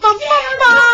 棒棒棒